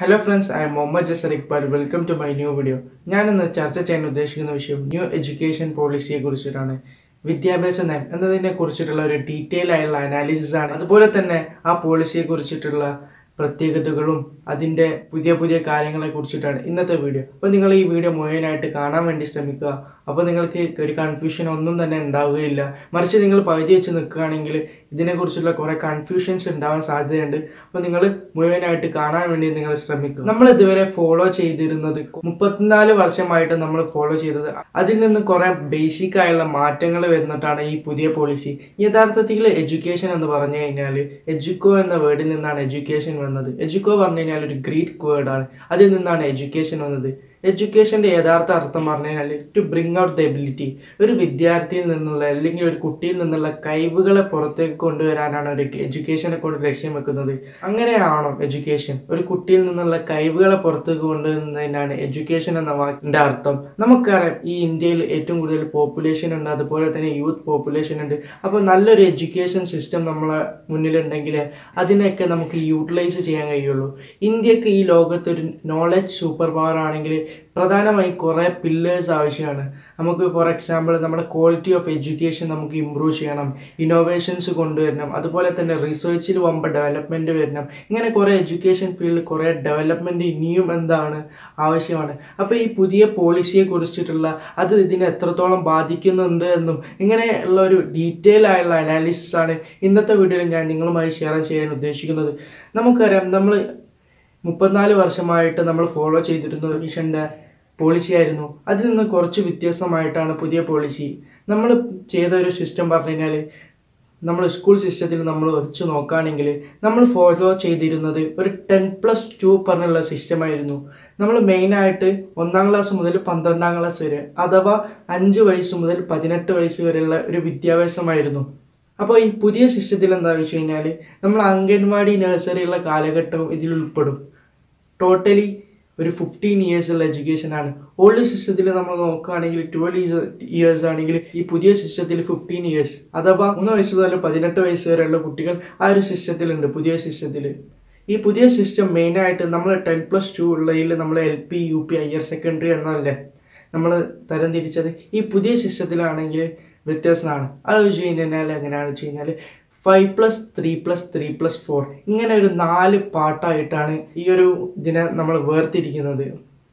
Hello friends I am Muhammad Jasar Iqbal welcome to my new video ഞാൻ ഇന്ന് ചർച്ച ചെയ്യാൻ ഉദ്ദേശിക്കുന്ന വിഷയം ന്യൂ എഡ്യൂക്കേഷൻ പോളിസിയെ കുറിച്ചിട്ടാണ്. വിദ്യാഭ്യാസ നയം എന്നതിനെ കുറിച്ചിട്ടുള്ള ഒരു ഡീറ്റെയിൽ ആയുള്ള അനാലിസിസ് ആണ്. അതുപോലെ തന്നെ ആ പോളിസിയെ കുറിച്ചിട്ടുള്ള പ്രത്യേകതകളും അതിന്റെ പുതിയ പുതിയ കാര്യങ്ങളെ കുറിച്ചിട്ടാണ് ഇന്നത്തെ വീഡിയോ അപ്പോൾ നിങ്ങൾ ഈ വീഡിയോ മുഴുവനായിട്ട് കാണാൻ വേണ്ടി ശ്രമിക്കുക. അപ്പോൾ നിങ്ങൾക്ക് ഒരു കൺഫ്യൂഷൻ ഒന്നും തന്നെ ഉണ്ടാവുകയില്ല. മറിച്ച് നിങ്ങൾ പകുതി വെച്ച് നിൽക്കുകയാണെങ്കിൽ ഇതിനെക്കുറിച്ചുള്ള കുറേ കൺഫ്യൂഷൻസ് ഉണ്ടാവാൻ സാധ്യതയുണ്ട്. അപ്പോൾ നിങ്ങൾ മുഴുവനായിട്ട് കാണാൻ വേണ്ടി നിങ്ങൾ ശ്രമിക്കും നമ്മൾ ഇതുവരെ ഫോളോ ചെയ്തിരുന്നത് മുപ്പത്തിനാല് വർഷമായിട്ട് നമ്മൾ ഫോളോ ചെയ്തത്. അതിൽ നിന്ന് കുറേ ബേസിക് ആയുള്ള മാറ്റങ്ങൾ വരുന്നിട്ടാണ് ഈ പുതിയ പോളിസി യഥാർത്ഥത്തിൽ എഡ്യൂക്കേഷൻ എന്ന് പറഞ്ഞു കഴിഞ്ഞാൽ എജുക്കോ എന്ന വേർഡിൽ നിന്നാണ് എഡ്യൂക്കേഷൻ വന്നത്. എഡ്യൂക്കോ പറഞ്ഞു കഴിഞ്ഞാൽ ഒരു ഗ്രീറ്റ് വേർഡാണ് അതിൽ നിന്നാണ് എഡ്യൂക്കേഷൻ വന്നത്. എഡ്യൂക്കേഷന്റെ യഥാർത്ഥ അർത്ഥം പറഞ്ഞു കഴിഞ്ഞാൽ to bring out the ability ഒരു വിദ്യാർത്ഥിയിൽ നിന്നുള്ള അല്ലെങ്കിൽ ഒരു കുട്ടിയിൽ നിന്നുള്ള കഴിവുകളെ പുറത്തേക്ക് കൊണ്ടുവരാനാണ് ഒരു എഡ്യൂക്കേഷനെ കൊണ്ട് ലക്ഷ്യം വെക്കുന്നത്. അങ്ങനെയാണോ എഡ്യൂക്കേഷൻ ഒരു കുട്ടിയിൽ നിന്നുള്ള കഴിവുകളെ പുറത്തേക്ക് കൊണ്ടുവരുന്നതിനാണ് എഡ്യൂക്കേഷൻ എന്ന വാക്കിന്റെ അർത്ഥം. നമുക്കറിയാം ഈ ഇന്ത്യയിൽ ഏറ്റവും കൂടുതൽ പോപ്പുലേഷൻ ഉണ്ട് അതുപോലെ തന്നെ യൂത്ത് പോപ്പുലേഷൻ ഉണ്ട്. അപ്പോൾ നല്ലൊരു എഡ്യൂക്കേഷൻ സിസ്റ്റം നമ്മളെ മുന്നിലുണ്ടെങ്കിൽ അതിനെയൊക്കെ നമുക്ക് യൂട്ടിലൈസ് ചെയ്യാൻ കഴിയുള്ളൂ. ഇന്ത്യയ്ക്ക് ഈ ലോകത്തൊരു നോളജ് സൂപ്പർ പവർ ആണെങ്കിൽ പ്രധാനമായും കുറേ പില്ലേഴ്സ് ആവശ്യമാണ്. നമുക്ക് ഫോർ എക്സാമ്പിൾ നമ്മുടെ ക്വാളിറ്റി ഓഫ് എഡ്യൂക്കേഷൻ നമുക്ക് ഇമ്പ്രൂവ് ചെയ്യണം ഇന്നോവേഷൻസ് കൊണ്ടുവരണം അതുപോലെ തന്നെ റിസർച്ചിൽ വമ്പ ഡെവലപ്മെന്റ് വരണം. ഇങ്ങനെ കുറേ എഡ്യൂക്കേഷൻ ഫീൽഡിൽ കുറേ ഡെവലപ്മെന്റ് ഇനിയും എന്താണ് ആവശ്യമാണ്. അപ്പോൾ ഈ പുതിയ പോളിസിയെ കുറിച്ചിട്ടുള്ള അത് ഇതിനെ എത്രത്തോളം ബാധിക്കുന്നുണ്ട് എന്നും ഇങ്ങനെയുള്ള ഒരു ഡീറ്റെയിൽ ആയുള്ള അനാലിസിസ് ആണ് ഇന്നത്തെ വീഡിയോയിൽ ഞാൻ നിങ്ങളുമായി ഷെയർ ചെയ്യാൻ ഉദ്ദേശിക്കുന്നത്. നമുക്കറിയാം നമ്മൾ മുപ്പത്തിനാല് വർഷമായിട്ട് നമ്മൾ ഫോളോ ചെയ്തിരുന്ന മിഷന്റെ പോളിസി ആയിരുന്നു. അതിൽ നിന്ന് കുറച്ച് വ്യത്യസ്തമായിട്ടാണ് പുതിയ പോളിസി നമ്മൾ ചെയ്ത ഒരു സിസ്റ്റം പറഞ്ഞു കഴിഞ്ഞാൽ നമ്മൾ സ്കൂൾ സിസ്റ്റത്തിൽ നമ്മൾ വെച്ച് നോക്കുകയാണെങ്കിൽ നമ്മൾ ഫോളോ ചെയ്തിരുന്നത് ഒരു ടെൻ പ്ലസ് ടു പറഞ്ഞുള്ള സിസ്റ്റമായിരുന്നു നമ്മൾ മെയിനായിട്ട് ഒന്നാം ക്ലാസ് മുതൽ പന്ത്രണ്ടാം ക്ലാസ് വരെ അഥവാ അഞ്ച് വയസ്സ് മുതൽ പതിനെട്ട് വയസ്സ് വരെയുള്ള ഒരു വിദ്യാഭ്യാസമായിരുന്നു. അപ്പോൾ ഈ പുതിയ സിസ്റ്റത്തിൽ എന്താണെന്ന് വെച്ച് കഴിഞ്ഞാൽ നമ്മൾ അംഗൻവാടി നഴ്സറിയുള്ള കാലഘട്ടവും ഇതിൽ ഉൾപ്പെടും. ടോട്ടലി ഒരു ഫിഫ്റ്റീൻ ഇയേഴ്സ് ഉള്ള എഡ്യൂക്കേഷൻ ആണ്. ഓൾഡ് സിസ്റ്റത്തിൽ നമ്മൾ നോക്കുകയാണെങ്കിൽ ട്വൽവ് ഇയേഴ്സ് ആണെങ്കിൽ ഈ പുതിയ സിസ്റ്റത്തിൽ ഫിഫ്റ്റീൻ ഇയേഴ്സ് അഥവാ മൂന്ന് വയസ്സ് മുതൽ പതിനെട്ട് വയസ്സ് വരെയുള്ള കുട്ടികൾ ആ ഒരു സിസ്റ്റത്തിലുണ്ട് പുതിയ സിസ്റ്റത്തിൽ ഈ പുതിയ സിസ്റ്റം മെയിനായിട്ട് നമ്മൾ ടെൻ പ്ലസ് ടു ഉള്ളതിൽ നമ്മൾ L P U P higher secondary എന്നല്ലേ നമ്മൾ തരം തരംതിരിച്ചത് ഈ പുതിയ സിസ്റ്റത്തിലാണെങ്കിൽ വ്യത്യാസമാണ്. അത് വെച്ച് കഴിഞ്ഞാൽ എങ്ങനെയാണെന്ന് വെച്ച് കഴിഞ്ഞാൽ five plus three plus three plus four ഇങ്ങനെ ഒരു നാല് പാട്ടായിട്ടാണ് ഈ ഒരു ഇതിനെ നമ്മൾ വേർതിരിക്കുന്നത്.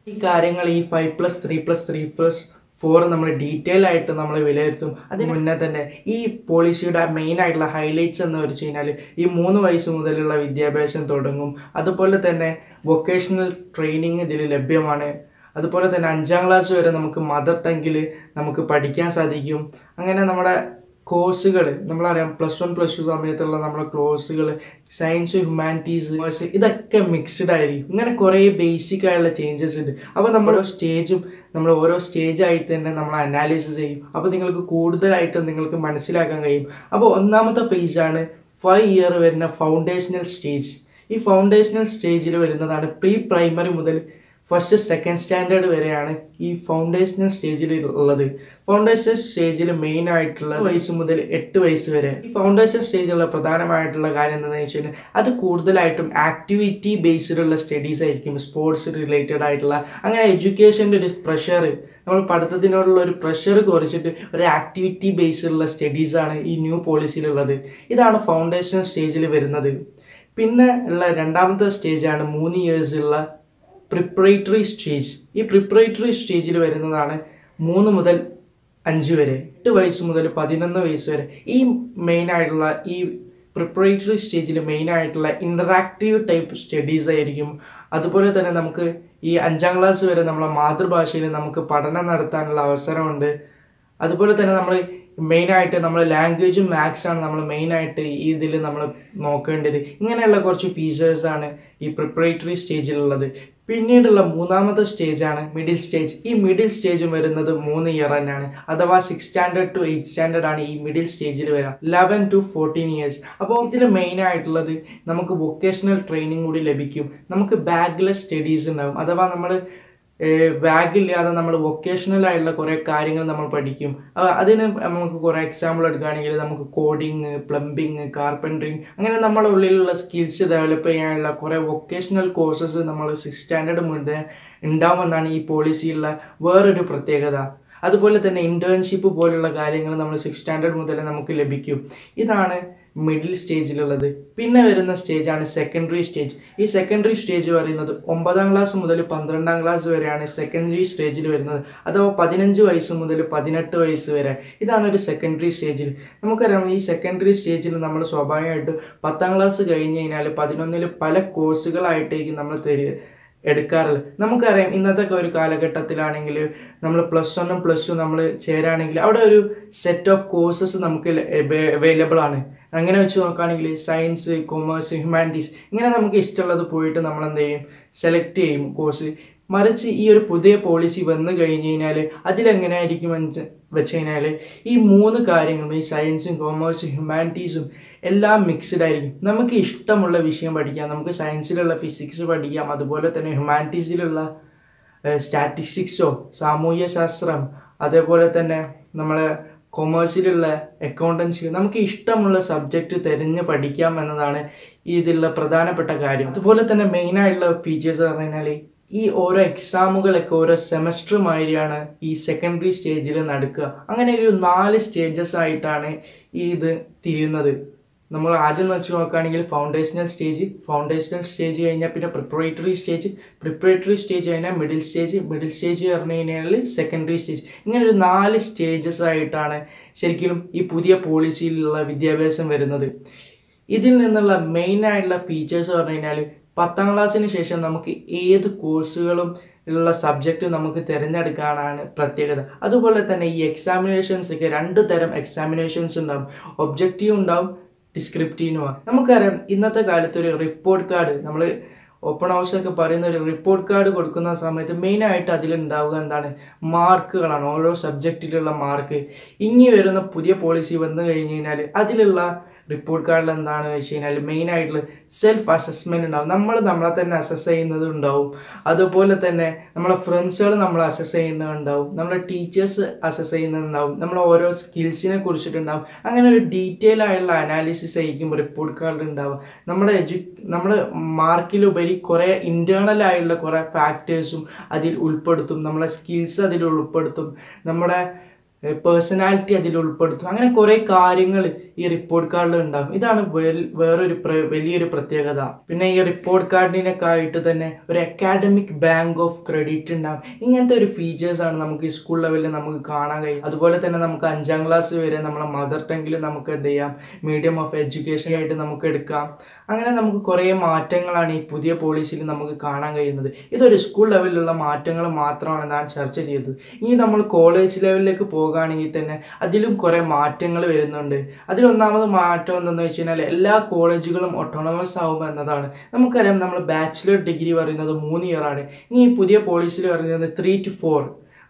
ഈ കാര്യങ്ങൾ ഈ five plus three plus three plus four നമ്മൾ ഡീറ്റെയിൽ ആയിട്ട് നമ്മൾ വിലയിരുത്തും. അതിന് മുന്നേ തന്നെ ഈ പോളിസിയുടെ മെയിൻ ആയിട്ടുള്ള ഹൈലൈറ്റ്സ് എന്ന് വെച്ച് കഴിഞ്ഞാൽ ഈ മൂന്ന് വയസ്സ് മുതലുള്ള വിദ്യാഭ്യാസം തുടങ്ങും. അതുപോലെ തന്നെ വൊക്കേഷണൽ ട്രെയിനിങ് ഇതിൽ ലഭ്യമാണ്. അതുപോലെ തന്നെ അഞ്ചാം ക്ലാസ് വരെ നമുക്ക് മദർ ടങ്കിൽ നമുക്ക് പഠിക്കാൻ സാധിക്കും. അങ്ങനെ നമ്മുടെ കോഴ്സുകൾ നമ്മളറിയാം പ്ലസ് വൺ പ്ലസ് ടു സമയത്തുള്ള നമ്മുടെ കോഴ്സുകൾ സയൻസ് ഹ്യൂമാനിറ്റീസ് ഇതൊക്കെ മിക്സ്ഡ് ആയിരിക്കും. ഇങ്ങനെ കുറേ ബേസിക് ആയുള്ള ചേഞ്ചസ് ഉണ്ട്. അപ്പോൾ നമ്മൾ സ്റ്റേജും നമ്മൾ ഓരോ സ്റ്റേജ് ആയിട്ട് തന്നെ നമ്മൾ അനാലിസിസ് ചെയ്യും. അപ്പോൾ നിങ്ങൾക്ക് കൂടുതലായിട്ട് നിങ്ങൾക്ക് മനസ്സിലാക്കാൻ കഴിയും. അപ്പോൾ ഒന്നാമത്തെ ഫേസാണ് ഫൈവ് ഇയർ വരുന്ന ഫൗണ്ടേഷണൽ സ്റ്റേജ് ഈ ഫൗണ്ടേഷണൽ സ്റ്റേജിൽ വരുന്നതാണ് പ്രീ പ്രൈമറി മുതൽ ഫസ്റ്റ് സെക്കൻഡ് സ്റ്റാൻഡേർഡ് വരെയാണ് ഈ ഫൗണ്ടേഷണൽ സ്റ്റേജിൽ ഉള്ളത്. ഫൗണ്ടേഷൻ സ്റ്റേജിൽ മെയിൻ ആയിട്ടുള്ള വയസ്സ് മുതൽ എട്ട് വയസ്സ് വരെ. ഈ ഫൗണ്ടേഷൻ സ്റ്റേജിലുള്ള പ്രധാനമായിട്ടുള്ള കാര്യം എന്താണെന്ന് വെച്ചാൽ കഴിഞ്ഞാൽ അത് കൂടുതലായിട്ടും ആക്ടിവിറ്റി ബേസ്ഡുള്ള സ്റ്റഡീസ് ആയിരിക്കും. സ്പോർട്സ് റിലേറ്റഡ് ആയിട്ടുള്ള. അങ്ങനെ എഡ്യൂക്കേഷന്റെ ഒരു പ്രഷർ നമ്മൾ പഠിത്തത്തിനോടുള്ള ഒരു പ്രഷർ കുറച്ചിട്ട് ഒരു ആക്ടിവിറ്റി ബേസ്ഡുള്ള സ്റ്റഡീസാണ് ഈ ന്യൂ പോളിസിയിലുള്ളത് ഇതാണ് ഫൗണ്ടേഷൻ സ്റ്റേജിൽ വരുന്നത്. പിന്നെ ഉള്ള രണ്ടാമത്തെ സ്റ്റേജാണ് മൂന്ന് ഇയേഴ്സ് ഉള്ള പ്രിപ്പറേറ്ററി സ്റ്റേജ് ഈ പ്രിപ്പറേറ്ററി സ്റ്റേജിൽ വരുന്നതാണ് മൂന്ന് മുതൽ അഞ്ച് വരെ എട്ട് വയസ്സ് മുതൽ പതിനൊന്ന് വയസ്സ് വരെ. ഈ മെയിനായിട്ടുള്ള ഈ പ്രിപ്പറേറ്ററി സ്റ്റേജിൽ മെയിനായിട്ടുള്ള ഇന്ററാക്റ്റീവ് ടൈപ്പ് സ്റ്റഡീസ് ആയിരിക്കും. അതുപോലെ തന്നെ നമുക്ക് ഈ അഞ്ചാം ക്ലാസ് വരെ നമ്മളെ മാതൃഭാഷയിൽ നമുക്ക് പഠനം നടത്താനുള്ള അവസരമുണ്ട്. അതുപോലെ തന്നെ നമ്മൾ മെയിനായിട്ട് നമ്മൾ ലാംഗ്വേജും മാത്സാണ് നമ്മൾ മെയിനായിട്ട് ഈ ഇതിൽ നമ്മൾ നോക്കേണ്ടത്. ഇങ്ങനെയുള്ള കുറച്ച് ഫീച്ചേഴ്സാണ് ഈ പ്രിപ്പറേറ്ററി സ്റ്റേജിലുള്ളത് പിന്നീടുള്ള മൂന്നാമത്തെ സ്റ്റേജാണ് മിഡിൽ സ്റ്റേജ് ഈ മിഡിൽ സ്റ്റേജ് വരുന്നത് മൂന്ന് ഇയർ തന്നെയാണ്. അഥവാ six standard to eight standard ആണ് ഈ മിഡിൽ സ്റ്റേജിൽ വരാം. ലെവൻ ടു ഫോർട്ടീൻ ഇയേഴ്സ് അപ്പോൾ ഇതിൽ മെയിൻ ആയിട്ടുള്ളത് നമുക്ക് വൊക്കേഷണൽ ട്രെയിനിങ് കൂടി ലഭിക്കും. നമുക്ക് ബാഗ്ലെസ് സ്റ്റഡീസ് ഉണ്ടാകും അഥവാ നമ്മൾ വാഗില്ലാതെ നമ്മൾ വൊക്കേഷണൽ ആയിട്ടുള്ള കുറേ കാര്യങ്ങൾ നമ്മൾ പഠിക്കും. അതിന് നമുക്ക് കുറേ എക്സാമ്പിൾ എടുക്കുകയാണെങ്കിൽ നമുക്ക് കോഡിങ് പ്ലംബിങ് കാർപ്പൻറിങ് അങ്ങനെ നമ്മുടെ ഉള്ളിലുള്ള സ്കിൽസ് ഡെവലപ്പ് ചെയ്യാനുള്ള കുറേ വൊക്കേഷണൽ കോഴ്സസ് നമ്മൾ സിക്സ് സ്റ്റാൻഡേർഡ് മുതൽ ഉണ്ടാവുമെന്നാണ് ഈ പോളിസിയുള്ള വേറൊരു പ്രത്യേകത. അതുപോലെ തന്നെ ഇന്റേൺഷിപ്പ് പോലുള്ള കാര്യങ്ങൾ നമ്മൾ സിക്സ് സ്റ്റാൻഡേർഡ് മുതൽ നമുക്ക് ലഭിക്കും. ഇതാണ് മിഡിൽ സ്റ്റേജിലുള്ളത് പിന്നെ വരുന്ന സ്റ്റേജാണ് സെക്കൻഡറി സ്റ്റേജ് ഈ സെക്കൻഡറി സ്റ്റേജ് പറയുന്നത് ഒമ്പതാം ക്ലാസ് മുതൽ പന്ത്രണ്ടാം ക്ലാസ് വരെയാണ് സെക്കൻഡറി സ്റ്റേജിൽ വരുന്നത്. അഥവാ പതിനഞ്ച് വയസ്സ് മുതൽ പതിനെട്ട് വയസ്സ് വരെ. ഇതാണ് ഒരു സെക്കൻഡറി സ്റ്റേജിൽ നമുക്കറിയാം ഈ സെക്കൻഡറി സ്റ്റേജിൽ നമ്മൾ സ്വാഭാവികമായിട്ട് പത്താം ക്ലാസ് കഴിഞ്ഞ് കഴിഞ്ഞാൽ പതിനൊന്നിൽ പല കോഴ്സുകളായിട്ടേക്കും നമ്മൾ തരിക. എടുക്കാറില്ല. നമുക്കറിയാം ഇന്നത്തെ ഒരു കാലഘട്ടത്തിലാണെങ്കിൽ നമ്മൾ പ്ലസ് വണ്ണും പ്ലസ് ടു നമ്മൾ ചേരാണെങ്കിൽ അവിടെ ഒരു സെറ്റ് ഓഫ് കോഴ്സസ് നമുക്ക് അവൈലബിൾ ആണ്. അങ്ങനെ വെച്ച് നോക്കുകയാണെങ്കിൽ സയൻസ് കൊമേഴ്സ് ഹ്യൂമാനിറ്റീസ് ഇങ്ങനെ നമുക്ക് ഇഷ്ടമുള്ളത് പോയിട്ട് നമ്മൾ എന്ത് ചെയ്യും? സെലക്ട് ചെയ്യും കോഴ്സ് മറിച്ച് ഈ ഒരു പുതിയ പോളിസി വന്നു കഴിഞ്ഞ് കഴിഞ്ഞാൽ അതിലെങ്ങനെയായിരിക്കും എന്ന് വെച്ച് കഴിഞ്ഞാൽ ഈ മൂന്ന് കാര്യങ്ങളും ഈ സയൻസും കോമേഴ്സും ഹ്യൂമാനിറ്റീസും എല്ലാം മിക്സ്ഡ് ആയിരിക്കും. നമുക്ക് ഇഷ്ടമുള്ള വിഷയം പഠിക്കാം. നമുക്ക് സയൻസിലുള്ള ഫിസിക്സ് പഠിക്കാം. അതുപോലെ തന്നെ ഹ്യൂമാനിറ്റീസിലുള്ള സ്റ്റാറ്റിസ്റ്റിക്സോ സാമൂഹ്യ ശാസ്ത്രം അതേപോലെ തന്നെ നമ്മളെ കൊമേഴ്സിലുള്ള അക്കൗണ്ടൻസി നമുക്ക് ഇഷ്ടമുള്ള സബ്ജക്റ്റ് തിരഞ്ഞ് പഠിക്കാം എന്നതാണ് ഇതിലുള്ള പ്രധാനപ്പെട്ട കാര്യം. അതുപോലെ തന്നെ മെയിനായിട്ടുള്ള ഫീച്ചേഴ്സ് പറഞ്ഞു കഴിഞ്ഞാൽ ഈ ഓരോ എക്സാമുകളൊക്കെ ഓരോ സെമസ്റ്റർ മാതിരിയാണ് ഈ സെക്കൻഡറി സ്റ്റേജിൽ നടക്കുക. അങ്ങനെ ഒരു നാല് സ്റ്റേജസ് ആയിട്ടാണ് ഈ ഇത് തിരിയുന്നത്. നമ്മൾ ആദ്യം വെച്ച് നോക്കുകയാണെങ്കിൽ ഫൗണ്ടേഷണൽ സ്റ്റേജ് ഫൗണ്ടേഷണൽ സ്റ്റേജ് കഴിഞ്ഞാൽ പിന്നെ പ്രിപ്പറേറ്ററി സ്റ്റേജ് പ്രിപ്പറേറ്ററി സ്റ്റേജ് കഴിഞ്ഞാൽ മിഡിൽ സ്റ്റേജ് മിഡിൽ സ്റ്റേജ് പറഞ്ഞു കഴിഞ്ഞാൽ സെക്കൻഡറി സ്റ്റേജ് ഇങ്ങനെ ഒരു നാല് സ്റ്റേജസ് ആയിട്ടാണ് ശരിക്കും ഈ പുതിയ പോളിസിയിലുള്ള വിദ്യാഭ്യാസം വരുന്നത്. ഇതിൽ നിന്നുള്ള മെയിൻ ആയിട്ടുള്ള ഫീച്ചേഴ്സ് പറഞ്ഞു കഴിഞ്ഞാൽ പത്താം ക്ലാസ്സിന് ശേഷം നമുക്ക് ഏത് കോഴ്സുകളും ഉള്ള സബ്ജക്റ്റ് നമുക്ക് തിരഞ്ഞെടുക്കാനാണ് പ്രത്യേകത. അതുപോലെ തന്നെ ഈ എക്സാമിനേഷൻസ് ഒക്കെ രണ്ട് തരം എക്സാമിനേഷൻസ് ഉണ്ടാവും. ഒബ്ജക്റ്റീവ് ഉണ്ടാവും ഡിസ്ക്രിപ്റ്റീവുമാണ് നമുക്കറിയാം ഇന്നത്തെ കാലത്ത് ഒരു റിപ്പോർട്ട് കാർഡ് നമ്മൾ ഓപ്പൺ ഹൗസ് ഒക്കെ പറയുന്ന ഒരു റിപ്പോർട്ട് കാർഡ് കൊടുക്കുന്ന സമയത്ത് മെയിനായിട്ട് അതിലുണ്ടാവുക എന്താണ്? മാർക്കുകളാണ്. ഓരോ സബ്ജക്റ്റിലുള്ള മാർക്ക്. ഇനി വരുന്ന പുതിയ പോളിസി വന്നു കഴിഞ്ഞ് കഴിഞ്ഞാൽ അതിലുള്ള റിപ്പോർട്ട് കാർഡിൽ എന്താണ് വെച്ച് കഴിഞ്ഞാൽ മെയിൻ ആയിട്ടുള്ള സെൽഫ് അസസ്മെന്റ് ഉണ്ടാവും. നമ്മൾ നമ്മളെ തന്നെ അസസ് ചെയ്യുന്നത് ഉണ്ടാവും അതുപോലെ തന്നെ നമ്മളെ ഫ്രണ്ട്സുകൾ നമ്മൾ അസസ് ചെയ്യുന്നുണ്ടാവും നമ്മളെ ടീച്ചേഴ്സ് അസസ് ചെയ്യുന്നുണ്ടാവും നമ്മളെ ഓരോ സ്കിൽസിനെ കുറിച്ചിട്ടുണ്ടാവും. അങ്ങനെ ഒരു ഡീറ്റെയിൽ ആയിട്ടുള്ള അനാലിസിസ് ആയിരിക്കും റിപ്പോർട്ട് കാർഡിൽ ഉണ്ടാവുക. നമ്മുടെ എഡ്യു നമ്മുടെ മാർക്കിലുപരി കുറേ ഇന്റേർണൽ ആയിട്ടുള്ള കുറേ ഫാക്ടേഴ്സും അതിൽ ഉൾപ്പെടുത്തും. നമ്മളെ സ്കിൽസ് അതിൽ ഉൾപ്പെടുത്തും. നമ്മുടെ പേഴ്സണാലിറ്റി അതിൽ ഉൾപ്പെടുത്തും. അങ്ങനെ കുറേ കാര്യങ്ങൾ ഈ റിപ്പോർട്ട് കാർഡിൽ ഉണ്ടാകും ഇതാണ് വേറൊരു വലിയൊരു പ്രത്യേകത. പിന്നെ ഈ റിപ്പോർട്ട് കാർഡിനൊക്കെ ആയിട്ട് തന്നെ ഒരു അക്കാഡമിക് ബാങ്ക് ഓഫ് ക്രെഡിറ്റ് ഉണ്ടാകും ഇങ്ങനത്തെ ഒരു ഫീച്ചേഴ്സ് ആണ് നമുക്ക് ഈ സ്കൂൾ ലെവലിൽ നമുക്ക് കാണാൻ കഴിയും. അതുപോലെ തന്നെ നമുക്ക് അഞ്ചാം ക്ലാസ് വരെ നമ്മളെ മദർ ടങ്ങിൽ നമുക്ക് എന്ത് ചെയ്യാം? മീഡിയം ഓഫ് എഡ്യൂക്കേഷൻ ആയിട്ട് നമുക്ക് എടുക്കാം. അങ്ങനെ നമുക്ക് കുറേ മാറ്റങ്ങളാണ് ഈ പുതിയ പോളിസിയിൽ നമുക്ക് കാണാൻ കഴിയുന്നത്. ഇതൊരു സ്കൂൾ ലെവലിലുള്ള മാറ്റങ്ങൾ മാത്രമാണ് ഞാൻ ചർച്ച ചെയ്തത്. ഇനി നമ്മൾ കോളേജ് ലെവലിലേക്ക് പോകുകയാണെങ്കിൽ തന്നെ അതിലും കുറേ മാറ്റങ്ങൾ വരുന്നുണ്ട്. അതിലൊന്നാമത് മാറ്റം എന്തെന്ന് വെച്ച് കഴിഞ്ഞാൽ എല്ലാ കോളേജുകളും ഒട്ടോണമസ് ആവും എന്നതാണ്. നമുക്കറിയാം നമ്മൾ ബാച്ചിലർ ഡിഗ്രി പറയുന്നത് മൂന്ന് ഇയർ ആണ്. ഇനി ഈ പുതിയ പോളിസിയിൽ പറയുന്നത് ത്രീ ടു ഫോർ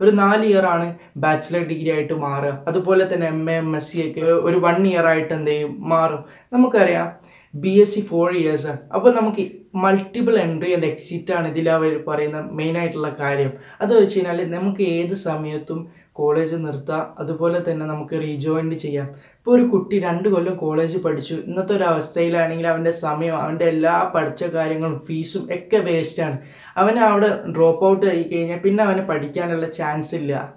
ഒരു നാല് ഇയർ ആണ് ബാച്ചിലർ ഡിഗ്രി ആയിട്ട് മാറുക. അതുപോലെ തന്നെ M A M S C ഒക്കെ ഒരു വൺ ഇയർ ആയിട്ട് എന്ത് ചെയ്യും? മാറും. നമുക്കറിയാം B S C four years ആണ് അപ്പോൾ നമുക്ക് മൾട്ടിപ്പിൾ എൻട്രി ആൻഡ് എക്സിറ്റ് ആണ് ഇതിൽ അവർ പറയുന്ന മെയിൻ ആയിട്ടുള്ള കാര്യം. അത് വെച്ച് കഴിഞ്ഞാൽ നമുക്ക് ഏത് സമയത്തും കോളേജ് നിർത്താം. അതുപോലെ തന്നെ നമുക്ക് റീജോയിൻ ചെയ്യാം. ഇപ്പോൾ ഒരു കുട്ടി രണ്ട് കൊല്ലം കോളേജ് പഠിച്ചു. ഇന്നത്തെ ഒരു അവസ്ഥയിലാണെങ്കിൽ അവന്റെ സമയം അവന്റെ എല്ലാ പഠിച്ച കാര്യങ്ങളും ഫീസും ഒക്കെ വേസ്റ്റാണ് അവനെ അവിടെ ഡ്രോപ്പ് ഔട്ട് ആയി കഴിഞ്ഞാൽ പിന്നെ അവന് പഠിക്കാനുള്ള ചാൻസ് ഇല്ല.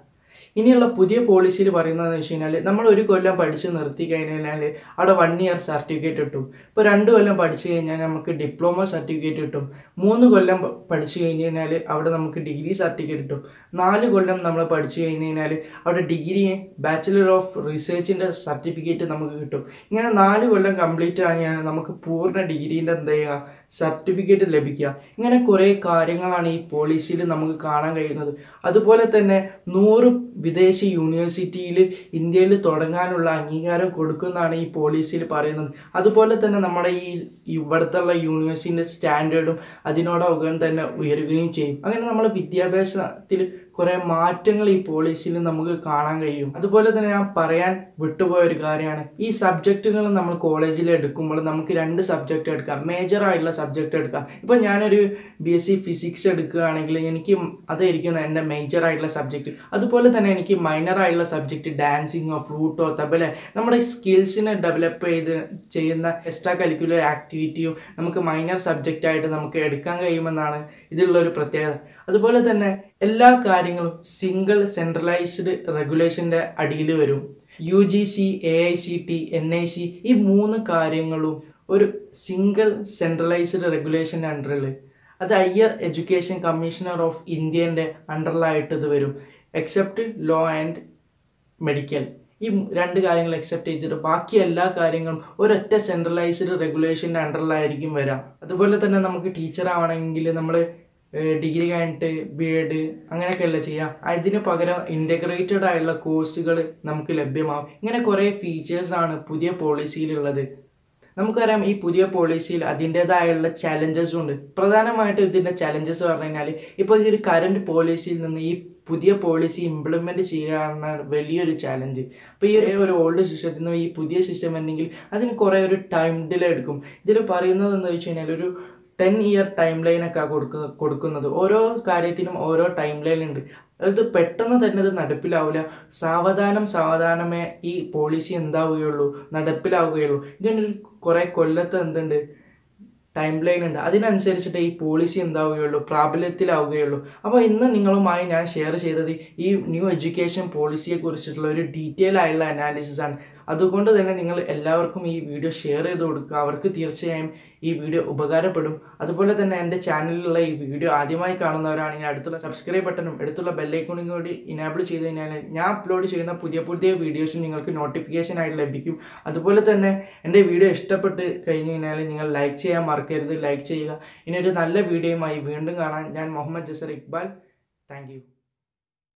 ഇനിയുള്ള പുതിയ പോളിസിയിൽ പറയുന്നതെന്ന് വെച്ച് കഴിഞ്ഞാൽ നമ്മൾ ഒരു കൊല്ലം പഠിച്ച് നിർത്തി കഴിഞ്ഞാൽ അവിടെ വൺ ഇയർ സർട്ടിഫിക്കറ്റ് കിട്ടും. ഇപ്പോൾ രണ്ട് കൊല്ലം പഠിച്ചു കഴിഞ്ഞാൽ നമുക്ക് ഡിപ്ലോമ സർട്ടിഫിക്കറ്റ് കിട്ടും. മൂന്ന് കൊല്ലം പഠിച്ചു കഴിഞ്ഞ് കഴിഞ്ഞാൽ അവിടെ നമുക്ക് ഡിഗ്രി സർട്ടിഫിക്കറ്റ് കിട്ടും. നാല് കൊല്ലം നമ്മൾ പഠിച്ചു കഴിഞ്ഞ് കഴിഞ്ഞാൽ അവിടെ ഡിഗ്രി ബാച്ചിലർ ഓഫ് റിസർച്ചിന്റെ സർട്ടിഫിക്കറ്റ് നമുക്ക് കിട്ടും. ഇങ്ങനെ നാല് കൊല്ലം കംപ്ലീറ്റ് ആയാൽ നമുക്ക് പൂർണ ഡിഗ്രീന്റെ എന്താ ചെയ്യുക? സർട്ടിഫിക്കറ്റ് ലഭിക്കുക. ഇങ്ങനെ കുറേ കാര്യങ്ങളാണ് ഈ പോളിസിയിൽ നമുക്ക് കാണാൻ കഴിയുന്നത്. അതുപോലെ തന്നെ നൂറ് വിദേശ യൂണിവേഴ്സിറ്റിയിൽ ഇന്ത്യയിൽ തുടങ്ങാനുള്ള അംഗീകാരം കൊടുക്കുന്നതാണ് ഈ പോളിസിയിൽ പറയുന്നത്. അതുപോലെ തന്നെ നമ്മുടെ ഈ ഇവിടുത്തുള്ള യൂണിവേഴ്സിറ്റിന്റെ സ്റ്റാൻഡേർഡും അതിനോടൊപ്പം തന്നെ ഉയരുകയും ചെയ്യും. അങ്ങനെ നമ്മൾ വിദ്യാഭ്യാസത്തിൽ കുറേ മാറ്റങ്ങൾ ഈ പോളിസിയിൽ നമുക്ക് കാണാൻ കഴിയും. അതുപോലെ തന്നെ ഞാൻ പറയാൻ വിട്ടുപോയ ഒരു കാര്യമാണ്. ഈ സബ്ജക്റ്റുകൾ നമ്മൾ കോളേജിൽ എടുക്കുമ്പോൾ നമുക്ക് രണ്ട് സബ്ജക്റ്റ് എടുക്കാം. മേജർ ആയിട്ടുള്ള സബ്ജക്റ്റ് എടുക്കാം. ഇപ്പോൾ ഞാനൊരു ബി എസ് സി ഫിസിക്സ് എടുക്കുകയാണെങ്കിൽ എനിക്ക് അതായിരിക്കും എന്റെ മേജർ ആയിട്ടുള്ള സബ്ജക്റ്റ് അതുപോലെ തന്നെ എനിക്ക് മൈനർ ആയിട്ടുള്ള സബ്ജക്റ്റ് ഡാൻസിങ്ങോ ഫ്ലൂട്ടോ തബല നമ്മുടെ സ്കിൽസിനെ ഡെവലപ്പ് ചെയ്ത് ചെയ്യുന്ന എക്സ്ട്രാ കരിക്കുലർ ആക്ടിവിറ്റിയും നമുക്ക് മൈനർ സബ്ജക്റ്റ് ആയിട്ട് നമുക്ക് എടുക്കാൻ കഴിയുമെന്നാണ് ഇതിലുള്ള ഒരു പ്രത്യേകത. അതുപോലെ തന്നെ എല്ലാ കാര്യങ്ങളും സിംഗിൾ സെൻട്രലൈസ്ഡ് റെഗുലേഷന്റെ അടിയിൽ വരും. U G C A I C T N I C ഈ മൂന്ന് കാര്യങ്ങളും ഒരു സിംഗിൾ സെൻട്രലൈസ്ഡ് റെഗുലേഷന്റെ അണ്ടറിൽ അത് ഹയർ എഡ്യൂക്കേഷൻ കമ്മീഷണർ ഓഫ് ഇന്ത്യന്റെ അണ്ടറിലായിട്ട് ഇത് വരും. എക്സെപ്റ്റ് ലോ ആൻഡ് മെഡിക്കൽ ഈ രണ്ട് കാര്യങ്ങൾ എക്സെപ്റ്റ് ചെയ്തിട്ട് ബാക്കി എല്ലാ കാര്യങ്ങളും ഒരൊറ്റ സെൻട്രലൈസ്ഡ് റെഗുലേഷന്റെ അണ്ടറിലായിരിക്കും വരാം. അതുപോലെ തന്നെ നമുക്ക് ടീച്ചർ ആവണമെങ്കിൽ നമ്മൾ ഡിഗ്രി കഴിഞ്ഞിട്ട് ബി എഡ് അങ്ങനെയൊക്കെയല്ല ചെയ്യാം? അതിന് പകരം ഇന്റഗ്രേറ്റഡ് ആയിട്ടുള്ള കോഴ്സുകൾ നമുക്ക് ലഭ്യമാവും. ഇങ്ങനെ കുറേ ഫീച്ചേഴ്സാണ് പുതിയ പോളിസിയിലുള്ളത് നമുക്കറിയാം ഈ പുതിയ പോളിസിയിൽ അതിന്റേതായുള്ള ചലഞ്ചസും ഉണ്ട്. പ്രധാനമായിട്ടും ഇതിന്റെ ചലഞ്ചസ് പറഞ്ഞു കഴിഞ്ഞാൽ ഇപ്പോൾ ഈ ഒരു കറണ്ട് പോളിസിയിൽ നിന്ന് ഈ പുതിയ പോളിസി ഇംപ്ലിമെന്റ് ചെയ്യാവുന്ന വലിയൊരു ചലഞ്ച് അപ്പോൾ ഈ ഒരു ഓൾഡ് സിസ്റ്റത്തിൽ നിന്ന് ഈ പുതിയ സിസ്റ്റം ഉണ്ടെങ്കിൽ അതിന് കുറേ ഒരു ടൈം ഡിലേ എടുക്കും. ഇതിൽ പറയുന്നത് എന്താ വെച്ച് കഴിഞ്ഞാൽ ഒരു ടെൻ ഇയർ ടൈം ലൈനൊക്കെ കൊടുക്ക കൊടുക്കുന്നത്. ഓരോ കാര്യത്തിനും ഓരോ ടൈം ലൈൻ ഉണ്ട്. അത് പെട്ടെന്ന് തന്നെ അത് നടപ്പിലാവില്ല സാവധാനം സാവധാനമേ ഈ പോളിസി എന്താവുകയുള്ളൂ നടപ്പിലാവുകയുള്ളൂ. ഇതിനൊരു കുറേ കൊല്ലത്ത് എന്തുണ്ട്? ടൈം ലൈൻ ഉണ്ട്. അതിനനുസരിച്ചിട്ട് ഈ പോളിസി എന്താവുകയുള്ളൂ പ്രാബല്യത്തിലാവുകയുള്ളൂ. അപ്പോൾ ഇന്ന് നിങ്ങളുമായി ഞാൻ ഷെയർ ചെയ്തത് ഈ ന്യൂ എഡ്യൂക്കേഷൻ പോളിസിയെ കുറിച്ചിട്ടുള്ള ഒരു ഡീറ്റെയിൽ ആയുള്ള അനാലിസിസ് ആണ്. അതുകൊണ്ട് തന്നെ നിങ്ങൾ എല്ലാവർക്കും ഈ വീഡിയോ ഷെയർ ചെയ്ത് കൊടുക്കുക. അവർക്ക് തീർച്ചയായും ഈ വീഡിയോ ഉപകാരപ്പെടും. അതുപോലെ തന്നെ എന്റെ ചാനലിലുള്ള ഈ വീഡിയോ ആദ്യമായി കാണുന്നവരാണെങ്കിൽ അടുത്തുള്ള സബ്സ്ക്രൈബ് ബട്ടണും അടുത്തുള്ള ബെല്ലൈക്കോണും കൂടി ഇനാബിൾ ചെയ്ത് കഴിഞ്ഞാൽ ഞാൻ അപ്ലോഡ് ചെയ്യുന്ന പുതിയ പുതിയ വീഡിയോസ് നിങ്ങൾക്ക് നോട്ടിഫിക്കേഷൻ ആയിട്ട് ലഭിക്കും. അതുപോലെ തന്നെ എന്റെ വീഡിയോ ഇഷ്ടപ്പെട്ട് കഴിഞ്ഞ് കഴിഞ്ഞാൽ നിങ്ങൾ ലൈക്ക് ചെയ്യാൻ മറക്കരുത്. ലൈക്ക് ചെയ്യുക. ഇനി ഒരു നല്ല വീഡിയോയുമായി വീണ്ടും കാണാൻ ഞാൻ മുഹമ്മദ് ജസർ ഇക്ബാൽ. താങ്ക്